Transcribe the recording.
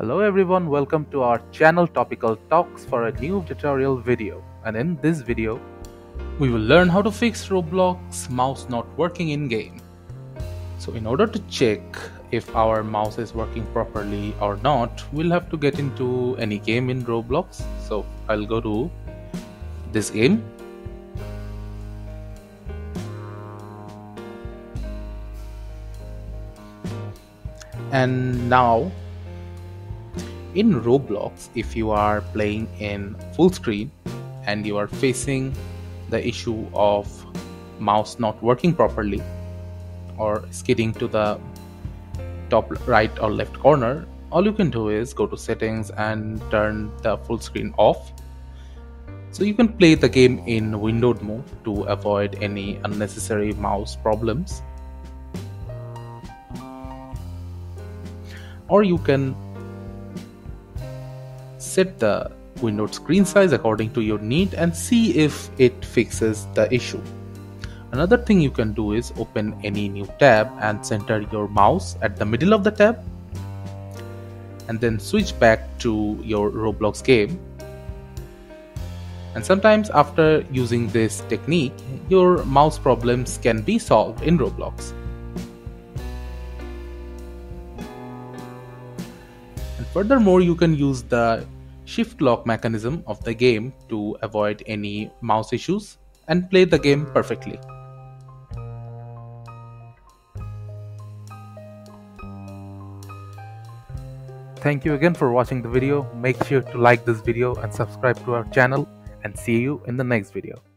Hello everyone, welcome to our channel Topical Talks for a new tutorial video. And in this video, we will learn how to fix Roblox mouse not working in game. So in order to check if our mouse is working properly or not, we'll have to get into any game in Roblox. So I'll go to this game. And now in Roblox, if you are playing in full screen and you are facing the issue of mouse not working properly or skidding to the top right or left corner, all you can do is go to settings and turn the full screen off. So you can play the game in windowed mode to avoid any unnecessary mouse problems. Or you can set the windowed screen size according to your need and see if it fixes the issue. Another thing you can do is open any new tab and center your mouse at the middle of the tab and then switch back to your Roblox game. And sometimes after using this technique, your mouse problems can be solved in Roblox. And furthermore, you can use the shift lock mechanism of the game to avoid any mouse issues and play the game perfectly. Thank you again for watching the video. Make sure to like this video and subscribe to our channel and see you in the next video.